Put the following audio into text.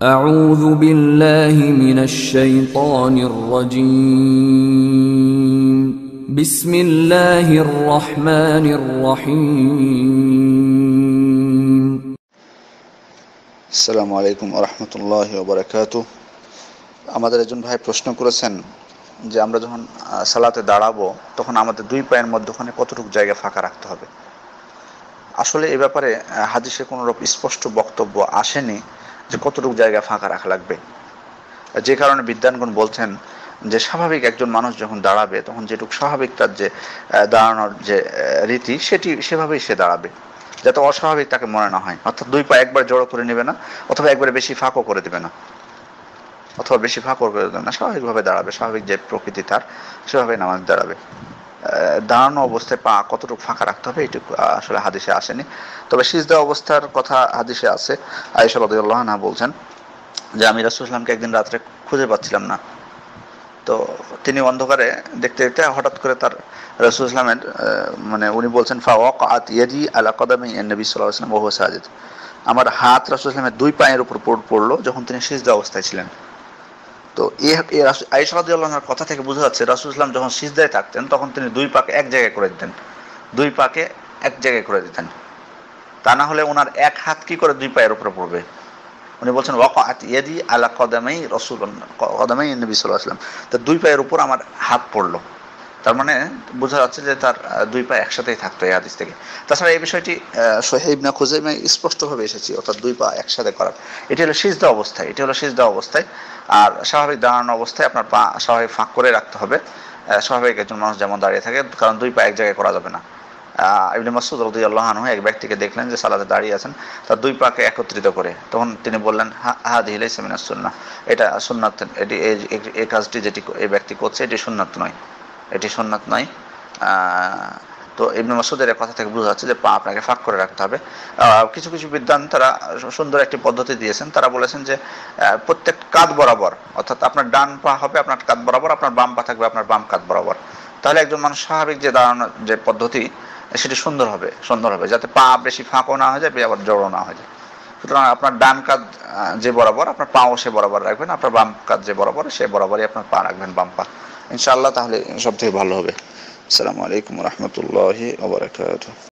أعوذ بالله من الشيطان الرجيم بسم الله الرحمن الرحيم আসসালামু আলাইকুম রহমতুল্লাহ ওবরাকাত আমাদের একজন ভাই প্রশ্ন করেছেন যে আমরা যখন আহ, সালাতে দাঁড়াবো তখন আমাদের দুই পায়ের মধ্যখানে কতটুকু জায়গা ফাঁকা রাখতে হবে আসলে এ ব্যাপারে আহ, হাদিসে কোনো রকম স্পষ্ট বক্তব্য আসেনি যে কতটুকু জায়গা ফাঁকা রাখা লাগবে। যে কারণে বিদ্যানগণ বলছেন যে স্বাভাবিক একজন মানুষ যখন দাঁড়াবে, তখন যেটুকু স্বাভাবিক তার যে দাঁড়ানোর যে রীতি, সেটি সেভাবেই সে দাঁড়াবে। যাতে অস্বাভাবিক তাকে মনে না হয়। অর্থাৎ দুই পা একবার জড়ো করে নেবে না, অথবা একবারে বেশি ফাঁকও করে দেবে না। অথবা বেশি ফাঁকও করে দেবে না। স্বাভাবিকভাবে দাঁড়াবে। স্বাভাবিক যে প্রকৃতি তার সেভাবে নামাজ দাঁড়াবে। দাঁড়ানো অবস্থায় পা কতটুকু ফাঁকা রাখতে হবে এটুকু আসলে হাদিসে আসেনি। তবে সিজদা অবস্থার কথা হাদিসে আছে। আয়েশা রাদিয়াল্লাহু আনহা বলছেন যে, আমি রাসূলুল্লাহকে একদিন রাত্রে খুঁজে পাচ্ছিলাম না। তো তিনি অন্ধকারে দেখতে দেখতে হঠাৎ করে তার রসুল ইসলামের মানে উনি বলছেন ফাওয়াকাত ইয়াদি আলা কদামি নবী ওয়াসাল্লাম ওয়া হুয়া সাজিদ। আমার হাত রাসূল ইসলামের দুই পায়ের উপর পড়- পড়ল যখন তিনি সিজদা অবস্থায় ছিলেন। তো এই রাদিয়াল্লাহু কথা থেকে বোঝা যাচ্ছে রাসুল ইসলাম যখন সিজদায় থাকতেন, তখন তিনি দুই পাকে এক জায়গায় করে দিতেন। দুই পাকে এক জায়গায় করে দিতেন। তা না হলে ওনার এক হাত কি করে দুই পায়ের উপরে পড়বে? উনি বলছেন ওয়াকাত ইয়াদি আলা কদামাই রসুল কদামাই নবী সাল্লাহ আসলাম তো দুই পায়ের উপর আমার হাত পড়ল। তার মানে বোঝা যাচ্ছে যে তার দুই পা একসাথেই থাকতো এই হাদিস থেকে। তাছাড়া এই বিষয়টি সোহেব না খুঁজে স্পষ্টভাবে এসেছি, অর্থাৎ দুই পা একসাথে করার। এটি হলো সিজদা অবস্থায়, এটি হলো সিজদা অবস্থায়। আর স্বাভাবিক দাঁড়ানো অবস্থায় আপনার পা স্বাভাবিক ফাঁক করে রাখতে হবে। স্বাভাবিক একজন মানুষ যেমন দাঁড়িয়ে থাকে, কারণ দুই পা এক জায়গায় করা যাবে না। ইবনে মাসুদ রাদিয়াল্লাহু আনহু এক ব্যক্তিকে দেখলেন যে সালাতে দাঁড়িয়ে আছেন, তার দুই পাকে একত্রিত করে। তখন তিনি বললেন, হা দিহিলাই সেমিনার সুন্নাহ। এটা সুন্নাত, এটি এই কাজটি যেটি এই ব্যক্তি করছে, এটি সুন্নাত নয়। এটি সুন্নাত নয়। তো ইবনে মাসুদের কথা থেকে বোঝা যাচ্ছে যে পা আপনাকে ফাঁক করে রাখতে হবে। কিছু কিছু বিদ্বান তারা সুন্দর একটি পদ্ধতি দিয়েছেন। তারা বলেছেন যে প্রত্যেক কাঁধ বরাবর, অর্থাৎ আপনার ডান পা হবে, আপনার কাঁধ বরাবর, আপনার বাম পা থাকবে, আপনার বাম কাঁধ বরাবর। তাহলে একজন মানুষ স্বাভাবিক যে দাঁড়ানোর যে পদ্ধতি, সেটি সুন্দর হবে সুন্দর হবে, যাতে পা বেশি ফাঁকও না হয়ে যায় আবার জড়ো না হয়ে যায়। সুতরাং আপনার ডান কাঁধ যে বরাবর, আপনার পাও সে বরাবর রাখবেন, আপনার বাম কাঁধ যে বরাবর, সে বরাবরই আপনার পা রাখবেন, বাম পা। ইনশাআল্লাহ তাহলে সব থেকে ভালো হবে। আসসালামু আলাইকুম রহমতুল্লাহি